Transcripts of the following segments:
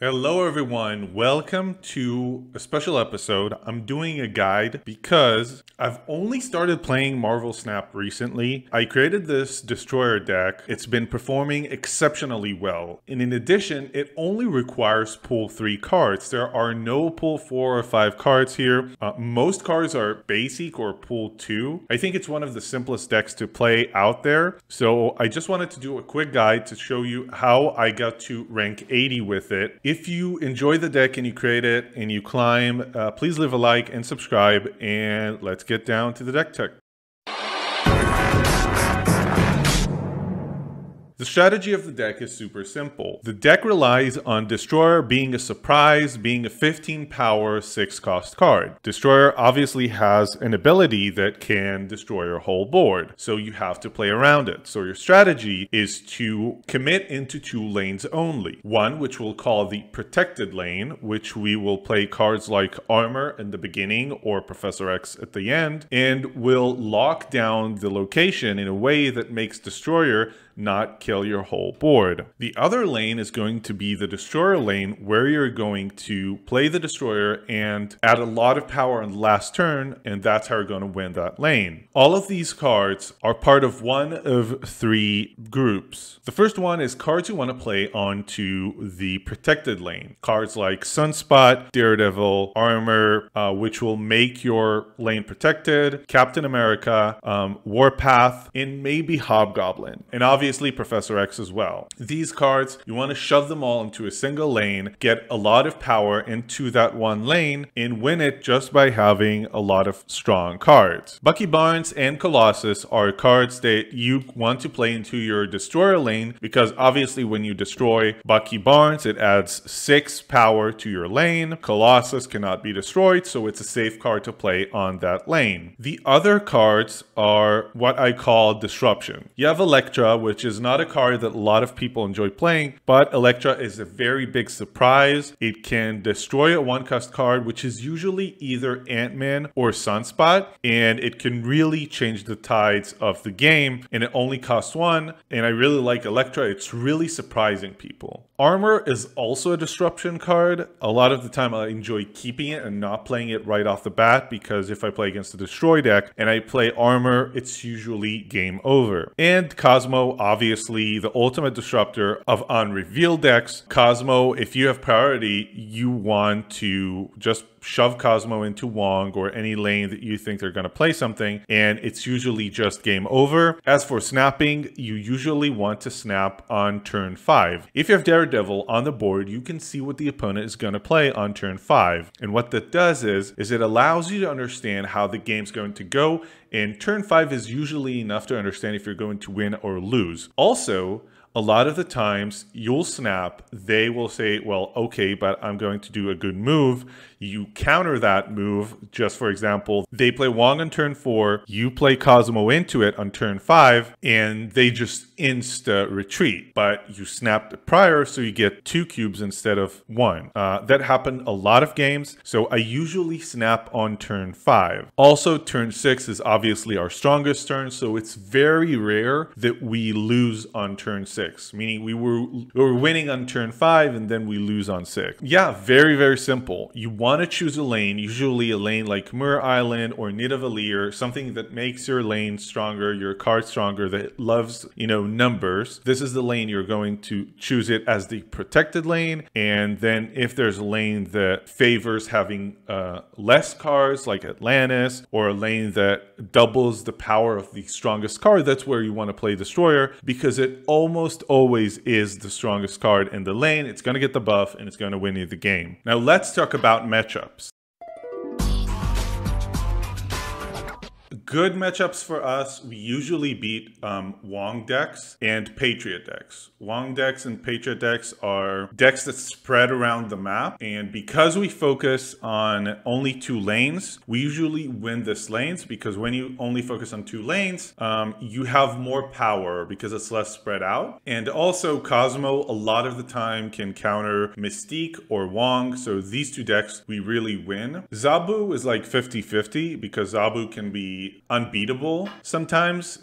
Hello, everyone. Welcome to a special episode. I'm doing a guide because I've only started playing Marvel Snap recently. I created this Destroyer deck. It's been performing exceptionally well. And in addition, it only requires pool three cards. There are no pool four or five cards here. Uh, most cards are basic or pool two. I think it's one of the simplest decks to play out there. So I just wanted to do a quick guide to show you how I got to rank 80 with it. If you enjoy the deck and you create it and you climb, uh, please leave a like and subscribe and let's get down to the deck tech. The strategy of the deck is super simple. The deck relies on Destroyer being a surprise, being a 15 power, 6 cost card. Destroyer obviously has an ability that can destroy your whole board, so you have to play around it. So your strategy is to commit into two lanes only. One, which we'll call the protected lane, which we will play cards like Armor in the beginning or Professor X at the end, and will lock down the location in a way that makes Destroyer not kill your whole board. The other lane is going to be the destroyer lane where you're going to play the destroyer and add a lot of power on the last turn and that's how you're going to win that lane. All of these cards are part of one of three groups. The first one is cards you want to play onto the protected lane. Cards like Sunspot, Daredevil, Armor, uh, which will make your lane protected, Captain America, um, Warpath, and maybe Hobgoblin. And obviously obviously Professor X as well. These cards, you want to shove them all into a single lane, get a lot of power into that one lane, and win it just by having a lot of strong cards. Bucky Barnes and Colossus are cards that you want to play into your destroyer lane because obviously when you destroy Bucky Barnes, it adds 6 power to your lane. Colossus cannot be destroyed, so it's a safe card to play on that lane. The other cards are what I call disruption. You have Elektra, which which is not a card that a lot of people enjoy playing, but Elektra is a very big surprise. It can destroy a one cost card, which is usually either Ant-Man or Sunspot, and it can really change the tides of the game, and it only costs one, and I really like Elektra. It's really surprising people. Armor is also a disruption card. A lot of the time I enjoy keeping it and not playing it right off the bat because if I play against the destroy deck and I play armor, it's usually game over. And Cosmo, obviously the ultimate disruptor of unrevealed decks. Cosmo, if you have priority, you want to just shove Cosmo into Wong or any lane that you think they're going to play something, and it's usually just game over. As for snapping, you usually want to snap on turn 5. If you have Daredevil on the board, you can see what the opponent is going to play on turn 5. And what that does is, is it allows you to understand how the game's going to go, and turn 5 is usually enough to understand if you're going to win or lose. Also, a lot of the times you'll snap, they will say, well, okay, but I'm going to do a good move. You counter that move. Just for example, they play Wong on turn four, you play Cosmo into it on turn five, and they just insta retreat. But you snapped prior, so you get two cubes instead of one. Uh, that happened a lot of games, so I usually snap on turn five. Also, turn six is obviously our strongest turn, so it's very rare that we lose on turn six six, meaning we were we were winning on turn five and then we lose on six. Yeah, very very simple. You want to choose a lane, usually a lane like Muir Island or Nidavellir, something that makes your lane stronger, your card stronger, that loves you know numbers. This is the lane you're going to choose it as the protected lane, and then if there's a lane that favors having uh, less cards like Atlantis or a lane that doubles the power of the strongest card, that's where you want to play Destroyer because it almost almost always is the strongest card in the lane. It's going to get the buff and it's going to win you the game. Now let's talk about matchups. Good matchups for us, we usually beat um, Wong decks and Patriot decks. Wong decks and Patriot decks are decks that spread around the map. And because we focus on only two lanes, we usually win this lanes because when you only focus on two lanes, um, you have more power because it's less spread out. And also Cosmo a lot of the time can counter Mystique or Wong. So these two decks, we really win. Zabu is like 50-50 because Zabu can be be unbeatable sometimes,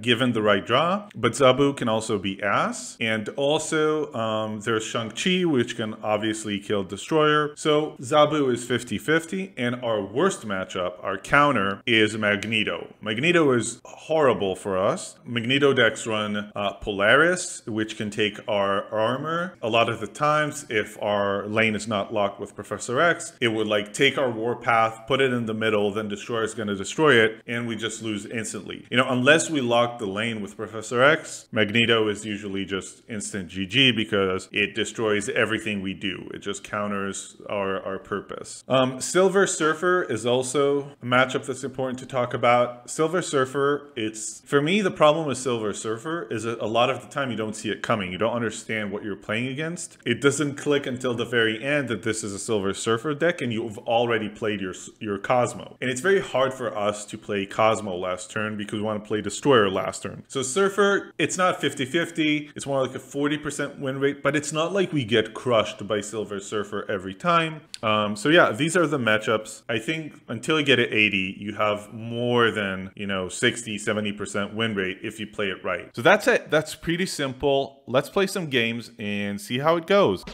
given the right draw. But Zabu can also be ass. And also, um, there's Shang-Chi, which can obviously kill Destroyer. So Zabu is 50-50. And our worst matchup, our counter, is Magneto. Magneto is horrible for us. Magneto decks run uh, Polaris, which can take our armor. A lot of the times, if our lane is not locked with Professor X, it would like take our warpath, put it in the middle, then Destroyer is going to destroy it, and we just lose instantly. You know, unless we lock the lane with Professor X, Magneto is usually just instant GG because it destroys everything we do. It just counters our, our purpose. Um, Silver Surfer is also a matchup that's important to talk about. Silver Surfer, it's for me, the problem with Silver Surfer is a lot of the time you don't see it coming. You don't understand what you're playing against. It doesn't click until the very end that this is a Silver Surfer deck and you've already played your, your Cosmo. And it's very hard for us to play Cosmo last turn because we want to play Destroyer last turn. So Surfer, it's not 50-50. It's more like a 40% win rate, but it's not like we get crushed by Silver Surfer every time. Um, so yeah, these are the matchups. I think until you get it 80, you have more than, you know, 60, 70% win rate if you play it right. So that's it. That's pretty simple. Let's play some games and see how it goes.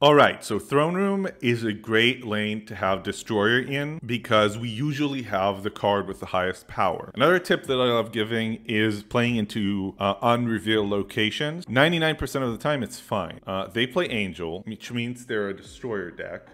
All right, so Throne Room is a great lane to have Destroyer in because we usually have the card with the highest power. Another tip that I love giving is playing into uh, unrevealed locations. 99% of the time, it's fine. Uh, they play Angel, which means they're a Destroyer deck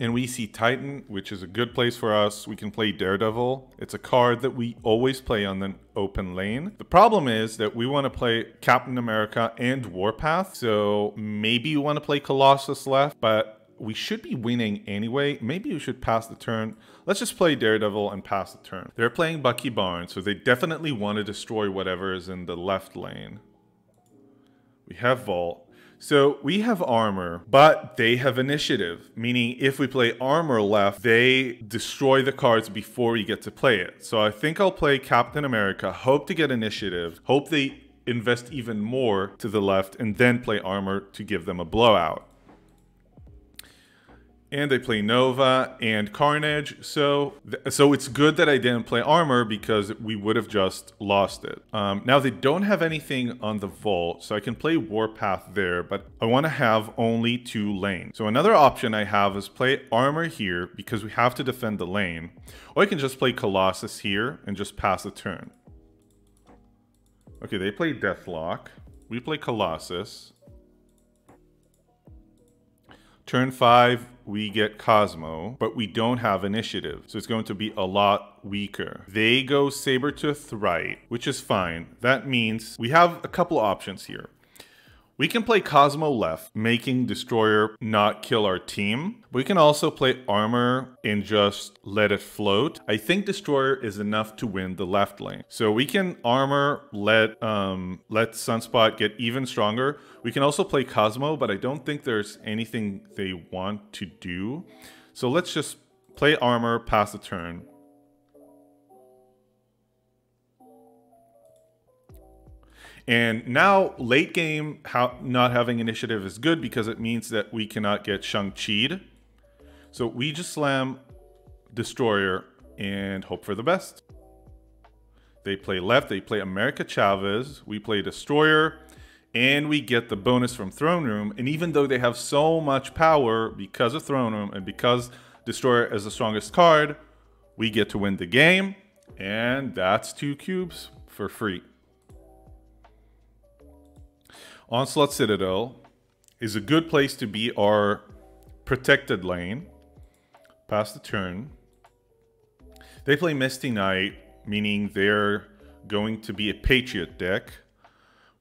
and we see Titan, which is a good place for us. We can play Daredevil. It's a card that we always play on the open lane. The problem is that we want to play Captain America and Warpath, so maybe you want to play Colossus left, but we should be winning anyway. Maybe we should pass the turn. Let's just play Daredevil and pass the turn. They're playing Bucky Barnes, so they definitely want to destroy whatever is in the left lane. We have Vault. So we have armor, but they have initiative, meaning if we play armor left, they destroy the cards before we get to play it. So I think I'll play Captain America, hope to get initiative, hope they invest even more to the left, and then play armor to give them a blowout and they play Nova and Carnage. So, so it's good that I didn't play Armor because we would have just lost it. Um, now they don't have anything on the Vault, so I can play Warpath there, but I want to have only two lanes. So another option I have is play Armor here because we have to defend the lane, or I can just play Colossus here and just pass the turn. Okay, they play Deathlok. We play Colossus. Turn 5, we get Cosmo, but we don't have initiative. So it's going to be a lot weaker. They go Sabretooth right, which is fine. That means we have a couple options here. We can play Cosmo left, making Destroyer not kill our team. We can also play Armor and just let it float. I think Destroyer is enough to win the left lane. So we can Armor, let, um, let Sunspot get even stronger. We can also play Cosmo, but I don't think there's anything they want to do. So let's just play Armor, pass the turn. And now late game how, not having initiative is good because it means that we cannot get Shang-Chi'd. So we just slam Destroyer and hope for the best. They play left, they play America Chavez, we play Destroyer, and we get the bonus from Throne Room. And even though they have so much power because of Throne Room and because Destroyer is the strongest card, we get to win the game. And that's two cubes for free. Onslaught Citadel is a good place to be our protected lane. Pass the turn. They play Misty Knight, meaning they're going to be a Patriot deck,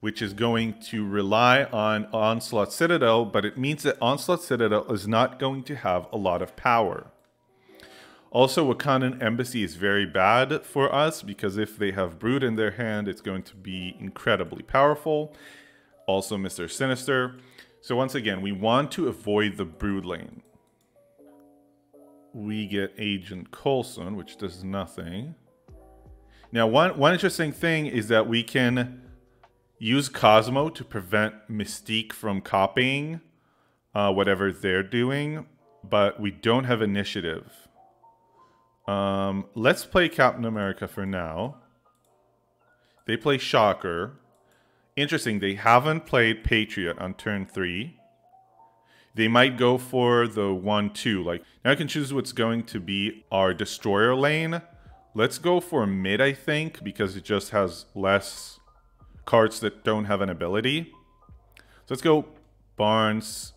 which is going to rely on Onslaught Citadel, but it means that Onslaught Citadel is not going to have a lot of power. Also, Wakandan Embassy is very bad for us because if they have Brood in their hand, it's going to be incredibly powerful also Mr. Sinister. So once again, we want to avoid the Brood lane. We get Agent Coulson, which does nothing. Now, one, one interesting thing is that we can use Cosmo to prevent Mystique from copying uh, whatever they're doing. but we don't have initiative. Um, let's play Captain America for now. They play Shocker. Interesting, they haven't played Patriot on turn 3. They might go for the 1-2. Like, now I can choose what's going to be our Destroyer lane. Let's go for mid, I think, because it just has less cards that don't have an ability. So let's go Barnes,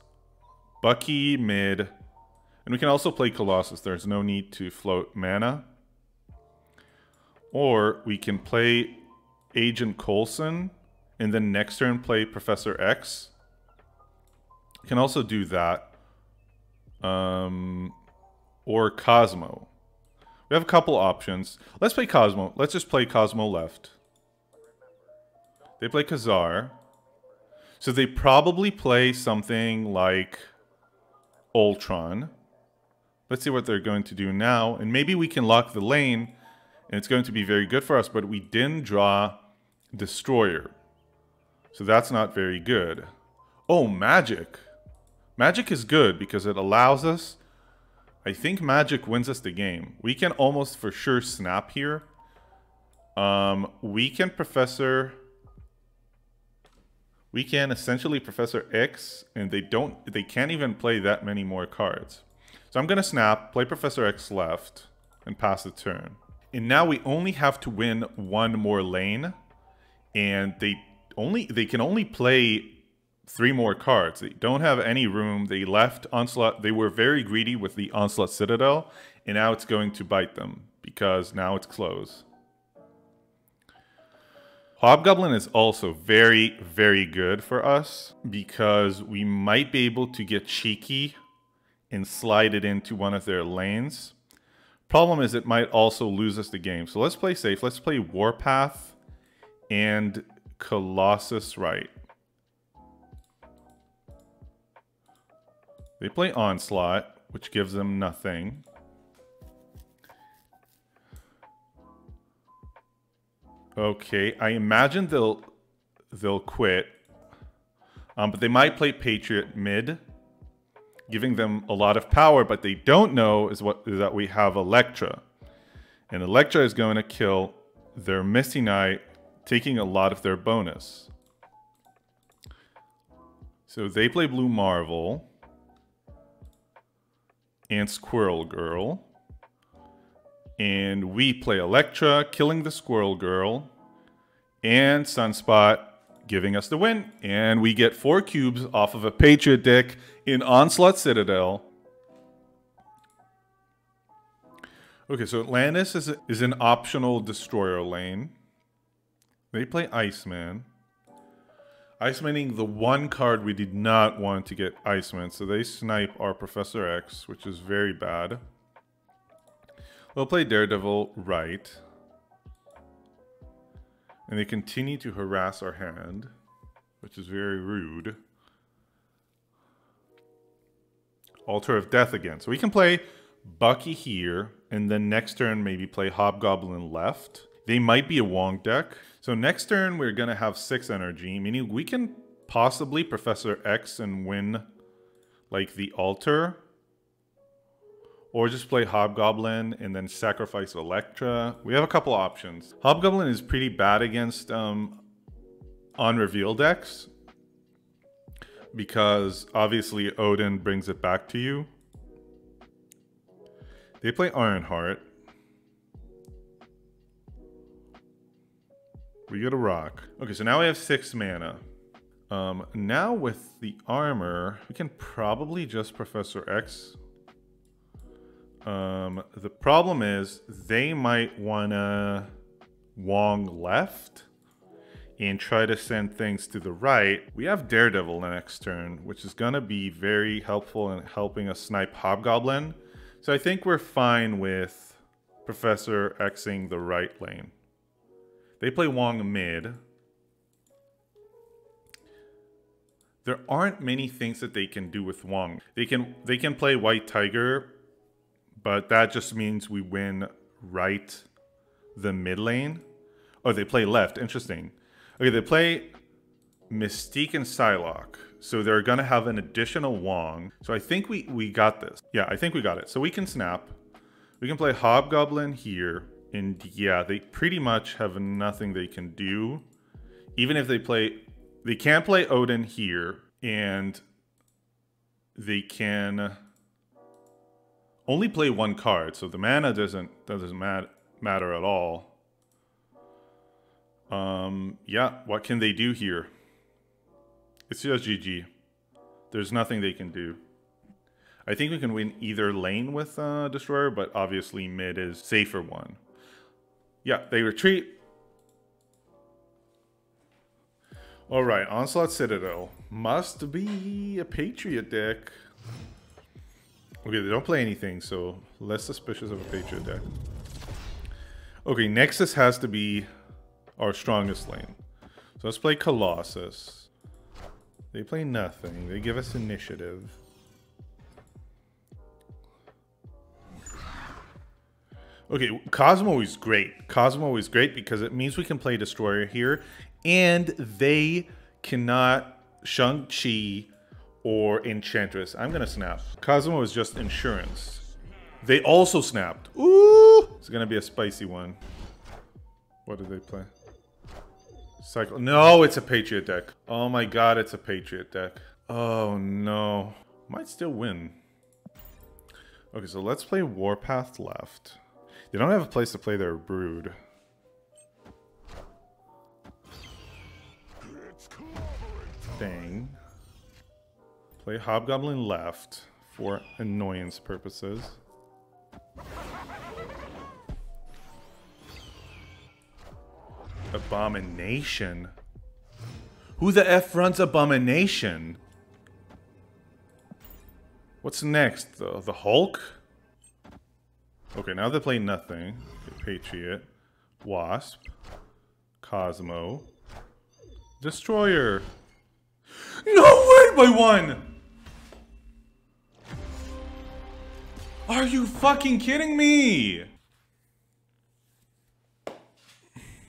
Bucky, mid. And we can also play Colossus. There's no need to float mana. Or we can play Agent Coulson and then next turn play Professor X. Can also do that. Um, or Cosmo. We have a couple options. Let's play Cosmo. Let's just play Cosmo left. They play Ka-Zar. So they probably play something like Ultron. Let's see what they're going to do now. And maybe we can lock the lane and it's going to be very good for us, but we didn't draw Destroyer. So that's not very good. Oh, Magik. Magik is good because it allows us... I think Magik wins us the game. We can almost for sure snap here. Um, we can Professor... We can essentially Professor X, and they don't... They can't even play that many more cards. So I'm going to snap, play Professor X left, and pass the turn. And now we only have to win one more lane, and they only they can only play three more cards. They don't have any room. They left Onslaught. They were very greedy with the Onslaught Citadel, and now it's going to bite them because now it's close. Hobgoblin is also very, very good for us because we might be able to get cheeky and slide it into one of their lanes. Problem is it might also lose us the game. So let's play safe. Let's play Warpath and Colossus right. They play Onslaught, which gives them nothing. Okay, I imagine they'll they'll quit. Um, but they might play Patriot mid, giving them a lot of power, but they don't know is what is that we have Elektra. And Elektra is going to kill their Misty Knight taking a lot of their bonus. So they play Blue Marvel and Squirrel Girl. And we play Elektra, killing the Squirrel Girl, and Sunspot giving us the win. And we get four cubes off of a Patriot deck in Onslaught Citadel. Okay, so Atlantis is, is an optional destroyer lane. They play Iceman. Icemaning the one card we did not want to get Iceman, so they snipe our Professor X, which is very bad. They'll play Daredevil right. And they continue to harass our hand, which is very rude. Altar of Death again. So we can play Bucky here, and then next turn maybe play Hobgoblin left. They might be a Wong deck. So next turn, we're going to have 6 energy, meaning we can possibly Professor X and win, like, the altar. Or just play Hobgoblin and then sacrifice Elektra. We have a couple options. Hobgoblin is pretty bad against um, on reveal decks. Because obviously Odin brings it back to you. They play Ironheart. We get a rock. Okay, so now we have six mana. Um, now with the armor, we can probably just Professor X. Um, the problem is they might wanna Wong left and try to send things to the right. We have Daredevil next turn, which is gonna be very helpful in helping us snipe Hobgoblin. So I think we're fine with Professor Xing the right lane. They play Wong mid. There aren't many things that they can do with Wong. They can they can play White Tiger, but that just means we win right the mid lane. Oh, they play left. Interesting. Okay, they play Mystique and Psylocke. So they're going to have an additional Wong. So I think we, we got this. Yeah, I think we got it. So we can snap. We can play Hobgoblin here. And yeah, they pretty much have nothing they can do. Even if they play... They can't play Odin here. And they can only play one card. So the mana doesn't, doesn't mat matter at all. Um, yeah, what can they do here? It's just GG. There's nothing they can do. I think we can win either lane with uh, Destroyer, but obviously mid is safer one. Yeah, they retreat. All right, Onslaught Citadel. Must be a Patriot deck. Okay, they don't play anything, so less suspicious of a Patriot deck. Okay, Nexus has to be our strongest lane. So let's play Colossus. They play nothing. They give us initiative. Okay, Cosmo is great. Cosmo is great because it means we can play Destroyer here. And they cannot Shang-Chi or Enchantress. I'm to snap. Cosmo is just insurance. They also snapped. Ooh! It's to be a spicy one. What did they play? Cycle. No, it's a Patriot deck. Oh my god, it's a Patriot deck. Oh no. Might still win. Okay, so let's play Warpath left. They don't have a place to play their Brood. Dang. Play Hobgoblin left for annoyance purposes. Abomination? Who the F runs Abomination? What's next? The, the Hulk? Okay, now they play nothing. Patriot. Wasp. Cosmo. Destroyer. No way by one! Are you fucking kidding me?